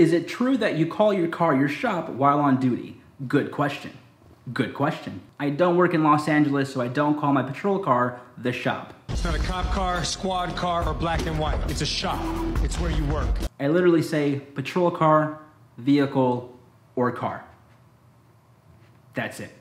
Is it true that you call your car your shop while on duty? Good question. Good question. I don't work in Los Angeles, so I don't call my patrol car the shop. It's not a cop car, squad car, or black and white. It's a shop. It's where you work. I literally say patrol car, vehicle, or car. That's it.